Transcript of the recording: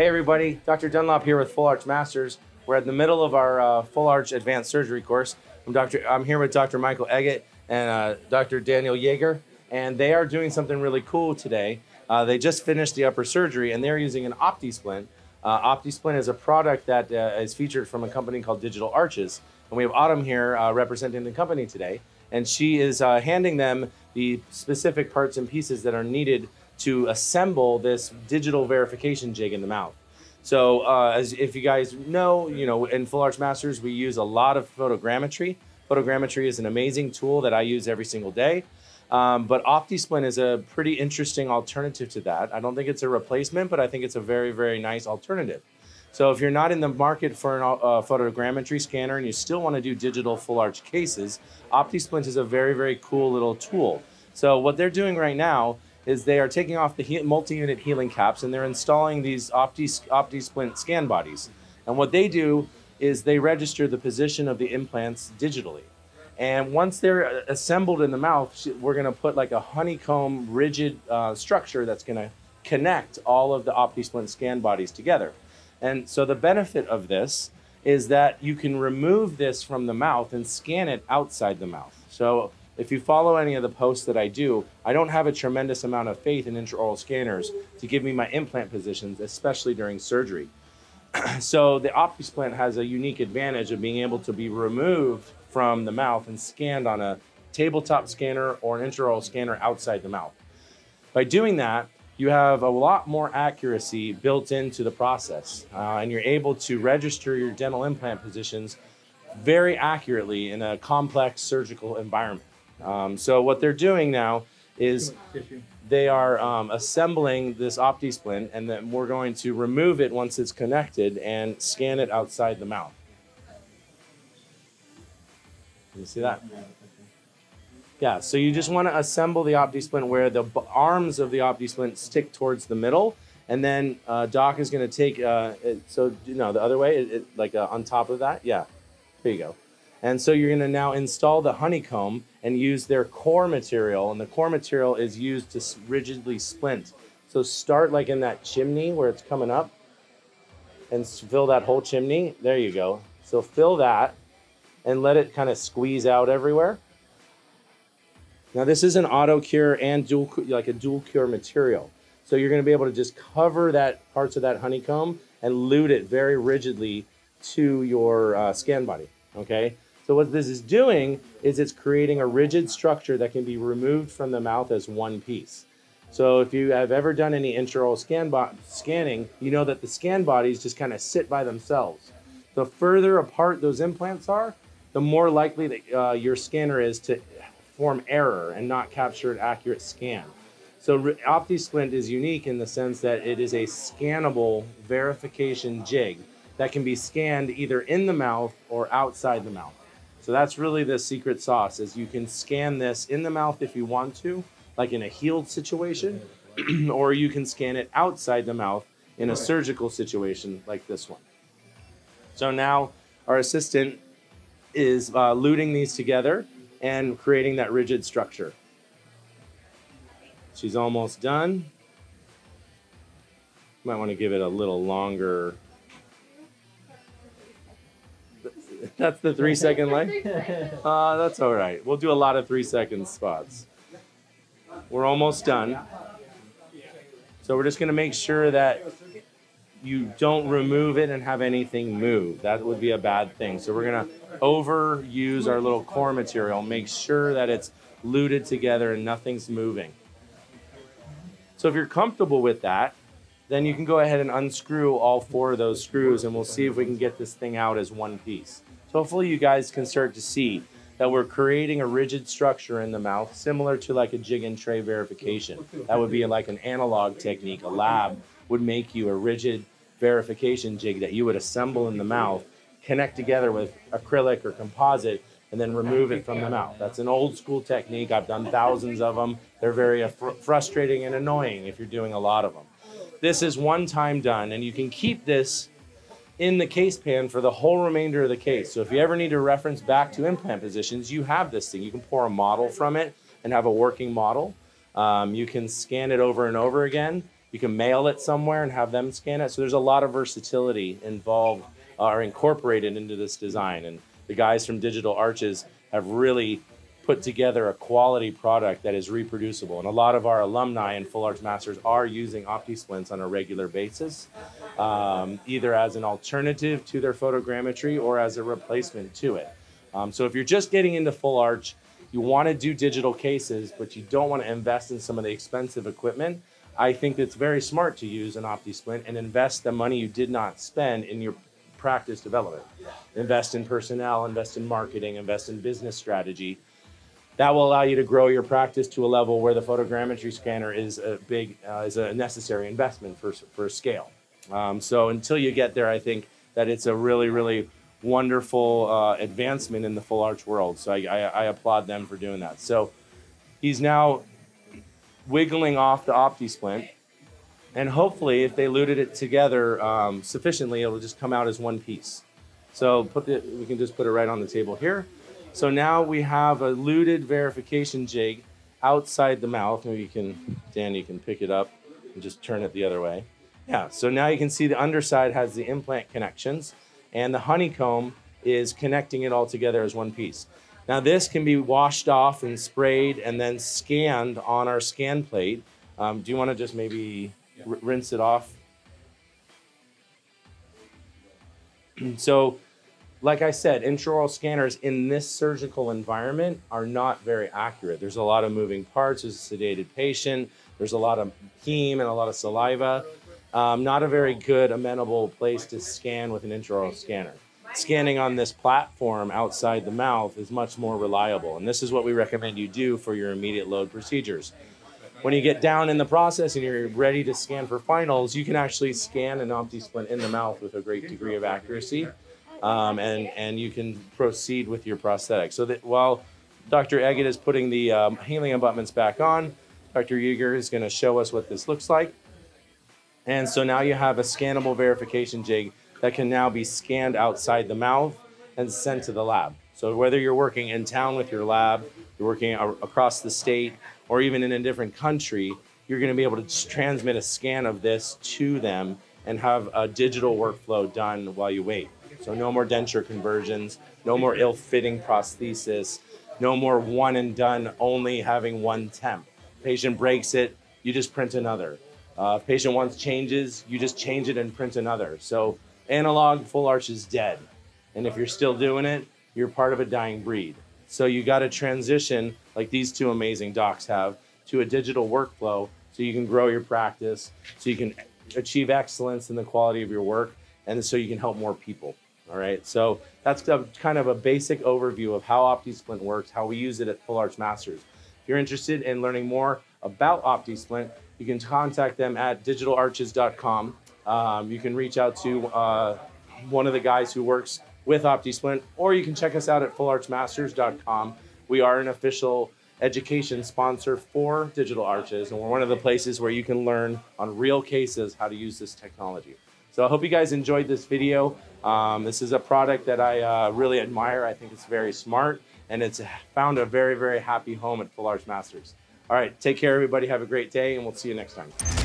Hey everybody, Dr. Dunlop here with Full Arch Masters. We're at the middle of our uh, Full Arch Advanced Surgery course. I'm, Dr. I'm here with Dr. Michael Eggett and uh, Dr. Daniel Yeager, and they are doing something really cool today. Uh, they just finished the upper surgery and they're using an OptiSplint. Uh, OptiSplint is a product that uh, is featured from a company called Digital Arches. And we have Autumn here uh, representing the company today. And she is uh, handing them the specific parts and pieces that are needed to assemble this digital verification jig in the mouth. So uh, as if you guys know, you know, in Full Arch Masters, we use a lot of photogrammetry. Photogrammetry is an amazing tool that I use every single day. Um, but OptiSplint is a pretty interesting alternative to that. I don't think it's a replacement, but I think it's a very, very nice alternative. So if you're not in the market for a uh, photogrammetry scanner and you still want to do digital full arch cases, OptiSplint is a very, very cool little tool. So what they're doing right now is they are taking off the multi-unit healing caps and they're installing these Opti, OptiSplint scan bodies. And what they do is they register the position of the implants digitally. And once they're uh, assembled in the mouth, we're going to put like a honeycomb rigid uh, structure that's going to connect all of the OptiSplint scan bodies together. And so the benefit of this is that you can remove this from the mouth and scan it outside the mouth. So if you follow any of the posts that I do, I don't have a tremendous amount of faith in intraoral scanners to give me my implant positions, especially during surgery. so the OptiSplint has a unique advantage of being able to be removed from the mouth and scanned on a tabletop scanner or an intraoral scanner outside the mouth. By doing that, you have a lot more accuracy built into the process, uh, and you're able to register your dental implant positions very accurately in a complex surgical environment. Um, so what they're doing now is they are um, assembling this OptiSplint, and then we're going to remove it once it's connected and scan it outside the mouth. You see that? Yeah, so you just want to assemble the OptiSplint where the arms of the OptiSplint stick towards the middle, and then uh, Doc is going to take, uh, it, so you know, the other way, it, it, like uh, on top of that. Yeah, here you go. And so you're going to now install the honeycomb and use their core material, and the core material is used to rigidly splint. So start like in that chimney where it's coming up, and fill that whole chimney. There you go. So fill that, and let it kind of squeeze out everywhere. Now this is an auto cure and dual, like a dual cure material. So you're gonna be able to just cover that parts of that honeycomb and lute it very rigidly to your uh, scan body, okay? So what this is doing is it's creating a rigid structure that can be removed from the mouth as one piece. So if you have ever done any intraoral scan scanning, you know that the scan bodies just kind of sit by themselves. The further apart those implants are, the more likely that uh, your scanner is to form error and not capture an accurate scan. So OptiSplint is unique in the sense that it is a scannable verification jig that can be scanned either in the mouth or outside the mouth. So that's really the secret sauce is you can scan this in the mouth if you want to, like in a healed situation, or you can scan it outside the mouth in a surgical situation like this one. So now our assistant is uh, luting these together and creating that rigid structure. She's almost done. Might want to give it a little longer. That's the three second leg? Uh, that's all right. We'll do a lot of three second spots. We're almost done. So we're just going to make sure that you don't remove it and have anything move. That would be a bad thing. So we're going to overuse our little core material, make sure that it's luted together and nothing's moving. So if you're comfortable with that, then you can go ahead and unscrew all four of those screws and we'll see if we can get this thing out as one piece. So hopefully you guys can start to see that we're creating a rigid structure in the mouth similar to like a jig and tray verification. That would be like an analog technique. A lab would make you a rigid verification jig that you would assemble in the mouth connect together with acrylic or composite and then remove it from the mouth. That's an old school technique. I've done thousands of them. They're very fr frustrating and annoying if you're doing a lot of them. This is one time done, and you can keep this in the case pan for the whole remainder of the case. So if you ever need to reference back to implant positions, you have this thing. You can pour a model from it and have a working model. Um, you can scan it over and over again You can mail it somewhere and have them scan it. So there's a lot of versatility involved uh, or incorporated into this design. And the guys from Digital Arches have really put together a quality product that is reproducible. And a lot of our alumni and Full Arch Masters are using OptiSplints on a regular basis, um, either as an alternative to their photogrammetry or as a replacement to it. Um, so if you're just getting into Full Arch, you want to do digital cases, but you don't want to invest in some of the expensive equipment, I think it's very smart to use an OptiSplint and invest the money you did not spend in your practice development. Invest in personnel, invest in marketing, invest in business strategy. That will allow you to grow your practice to a level where the photogrammetry scanner is a big, uh, is a necessary investment for, for scale. Um, so until you get there, I think that it's a really, really wonderful uh, advancement in the full arch world. So I, I, I, applaud them for doing that. So he's now wiggling off the OptiSplint. And hopefully, if they luted it together um, sufficiently, it'll just come out as one piece. So put the, we can just put it right on the table here. So now we have a luted verification jig outside the mouth. Maybe you can, Dan, you can pick it up and just turn it the other way. Yeah, so now you can see the underside has the implant connections and the honeycomb is connecting it all together as one piece. Now this can be washed off and sprayed and then scanned on our scan plate. Um, do you want to just maybe rinse it off? so, like I said, intraoral scanners in this surgical environment are not very accurate. There's a lot of moving parts. There's a sedated patient. There's a lot of heme and a lot of saliva. Um, not a very good amenable place to scan with an intraoral scanner. Scanning on this platform outside the mouth is much more reliable, and this is what we recommend you do for your immediate load procedures. When you get down in the process and you're ready to scan for finals, you can actually scan an OptiSplint in the mouth with a great degree of accuracy, um, and, and you can proceed with your prosthetic. So that while Dr. Eggett is putting the um, healing abutments back on, Dr. Yeager is going to show us what this looks like. And so now you have a scannable verification jig that can now be scanned outside the mouth and sent to the lab. So whether you're working in town with your lab, you're working across the state, or even in a different country, you're going to be able to transmit a scan of this to them and have a digital workflow done while you wait. So no more denture conversions, no more ill-fitting prosthesis, no more one and done, only having one temp. Patient breaks it, you just print another. Uh, if patient wants changes, you just change it and print another. So analog full arch is dead. And if you're still doing it, you're part of a dying breed. So you got to transition, like these two amazing docs have, to a digital workflow so you can grow your practice, so you can achieve excellence in the quality of your work, and so you can help more people. All right, so that's a, kind of a basic overview of how OptiSplint works, how we use it at Full Arch Masters. If you're interested in learning more about OptiSplint, you can contact them at digitalarches.com. Um, you can reach out to uh, one of the guys who works with OptiSplint, or you can check us out at fullarchmasters.com. We are an official education sponsor for Digital Arches, and we're one of the places where you can learn on real cases how to use this technology. So I hope you guys enjoyed this video. Um, this is a product that I uh, really admire. I think it's very smart, and it's found a very, very happy home at Full Arch Masters. All right, take care, everybody. Have a great day, and we'll see you next time.